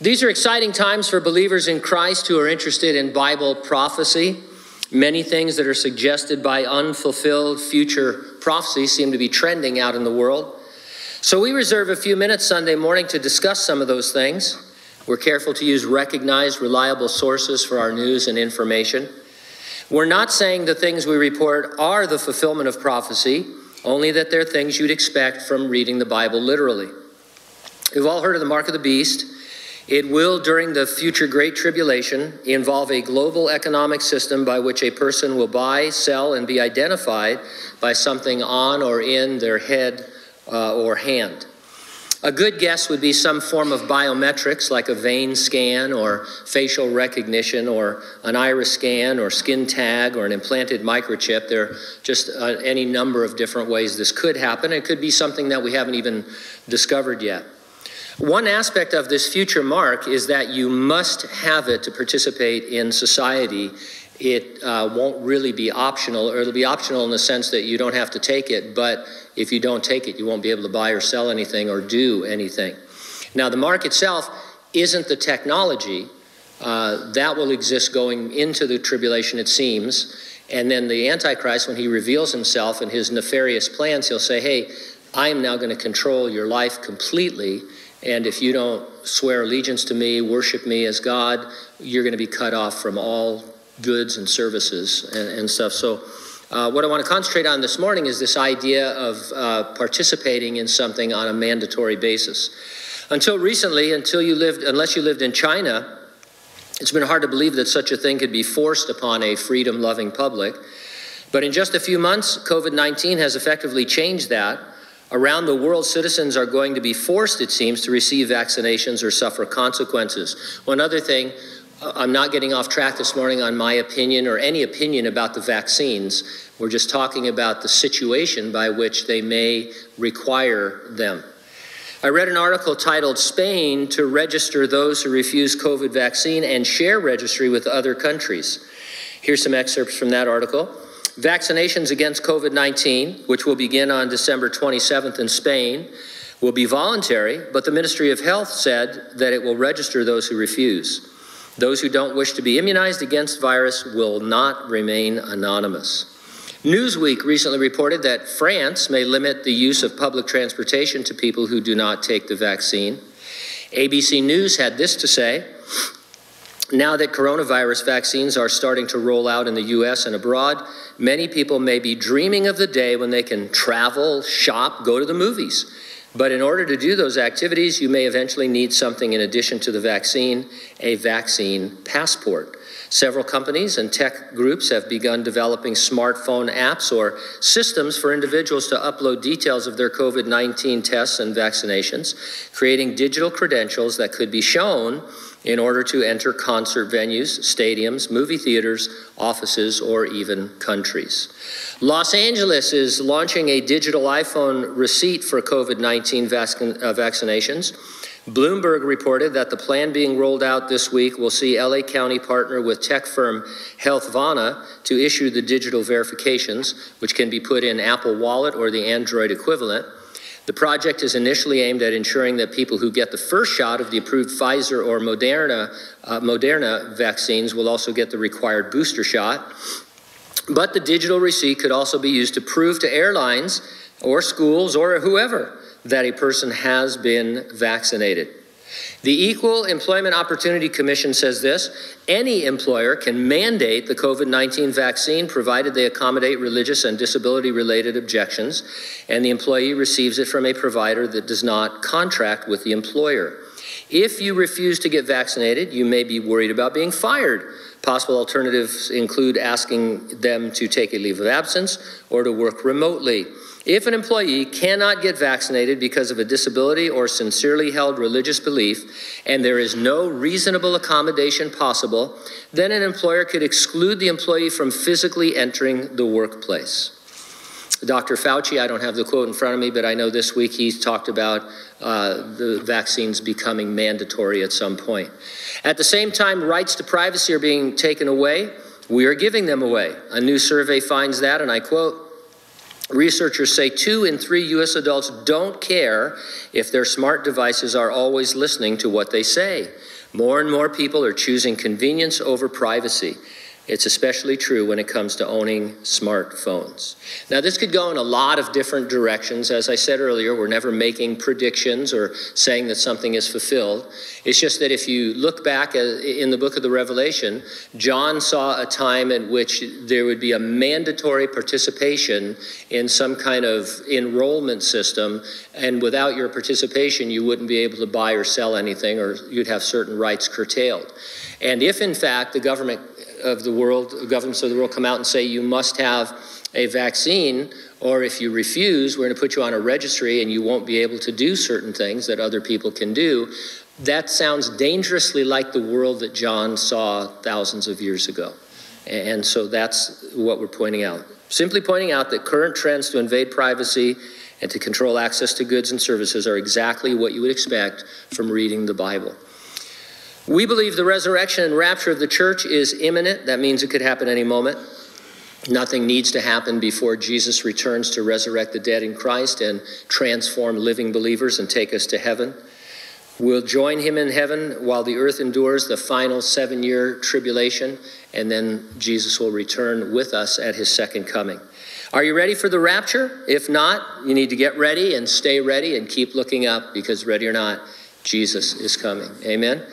These are exciting times for believers in Christ who are interested in Bible prophecy. Many things that are suggested by unfulfilled future prophecies seem to be trending out in the world. So we reserve a few minutes Sunday morning to discuss some of those things. We're careful to use recognized, reliable sources for our news and information. We're not saying the things we report are the fulfillment of prophecy, only that they're things you'd expect from reading the Bible literally. We've all heard of the mark of the beast. It will, during the future Great Tribulation, involve a global economic system by which a person will buy, sell, and be identified by something on or in their head uh, or hand. A good guess would be some form of biometrics like a vein scan or facial recognition or an iris scan or skin tag or an implanted microchip. There are just uh, any number of different ways this could happen. It could be something that we haven't even discovered yet. One aspect of this future mark is that you must have it to participate in society. It uh, won't really be optional, or it'll be optional in the sense that you don't have to take it, but if you don't take it, you won't be able to buy or sell anything or do anything. Now, the mark itself isn't the technology. Uh, that will exist going into the tribulation, it seems. And then the Antichrist, when he reveals himself and his nefarious plans, he'll say, Hey, I am now going to control your life completely and if you don't swear allegiance to me, worship me as God, you're going to be cut off from all goods and services and, and stuff. So, uh, what I want to concentrate on this morning is this idea of uh, participating in something on a mandatory basis. Until recently, until you lived, unless you lived in China, it's been hard to believe that such a thing could be forced upon a freedom loving public. But in just a few months, COVID 19 has effectively changed that. Around the world, citizens are going to be forced, it seems, to receive vaccinations or suffer consequences. One other thing, uh, I'm not getting off track this morning on my opinion or any opinion about the vaccines. We're just talking about the situation by which they may require them. I read an article titled Spain to register those who refuse COVID vaccine and share registry with other countries. Here's some excerpts from that article. Vaccinations against COVID 19, which will begin on December 27th in Spain, will be voluntary, but the Ministry of Health said that it will register those who refuse. Those who don't wish to be immunized against virus will not remain anonymous. Newsweek recently reported that France may limit the use of public transportation to people who do not take the vaccine. ABC News had this to say now that coronavirus vaccines are starting to roll out in the US and abroad, many people may be dreaming of the day when they can travel, shop, go to the movies. But in order to do those activities, you may eventually need something in addition to the vaccine a vaccine passport. Several companies and tech groups have begun developing smartphone apps or systems for individuals to upload details of their COVID 19 tests and vaccinations, creating digital credentials that could be shown in order to enter concert venues, stadiums, movie theaters, offices, or even countries. Los Angeles is launching a digital iPhone receipt for COVID 19 vac- uh, vaccinations. Bloomberg reported that the plan being rolled out this week will see LA County partner with tech firm Healthvana to issue the digital verifications, which can be put in Apple Wallet or the Android equivalent. The project is initially aimed at ensuring that people who get the first shot of the approved Pfizer or Moderna, uh, Moderna vaccines will also get the required booster shot. But the digital receipt could also be used to prove to airlines or schools or whoever that a person has been vaccinated. The Equal Employment Opportunity Commission says this any employer can mandate the COVID 19 vaccine provided they accommodate religious and disability related objections, and the employee receives it from a provider that does not contract with the employer. If you refuse to get vaccinated, you may be worried about being fired. Possible alternatives include asking them to take a leave of absence or to work remotely. If an employee cannot get vaccinated because of a disability or sincerely held religious belief, and there is no reasonable accommodation possible, then an employer could exclude the employee from physically entering the workplace. Dr. Fauci, I don't have the quote in front of me, but I know this week he's talked about uh, the vaccines becoming mandatory at some point. At the same time, rights to privacy are being taken away. We are giving them away. A new survey finds that, and I quote, Researchers say two in three U.S. adults don't care if their smart devices are always listening to what they say. More and more people are choosing convenience over privacy. It's especially true when it comes to owning smartphones. Now, this could go in a lot of different directions. As I said earlier, we're never making predictions or saying that something is fulfilled. It's just that if you look back in the book of the Revelation, John saw a time in which there would be a mandatory participation in some kind of enrollment system, and without your participation, you wouldn't be able to buy or sell anything, or you'd have certain rights curtailed. And if, in fact, the government of the world, governments of the world come out and say you must have a vaccine, or if you refuse, we're going to put you on a registry and you won't be able to do certain things that other people can do. That sounds dangerously like the world that John saw thousands of years ago. And so that's what we're pointing out. Simply pointing out that current trends to invade privacy and to control access to goods and services are exactly what you would expect from reading the Bible. We believe the resurrection and rapture of the church is imminent. That means it could happen any moment. Nothing needs to happen before Jesus returns to resurrect the dead in Christ and transform living believers and take us to heaven. We'll join him in heaven while the earth endures the final seven year tribulation, and then Jesus will return with us at his second coming. Are you ready for the rapture? If not, you need to get ready and stay ready and keep looking up because, ready or not, Jesus is coming. Amen.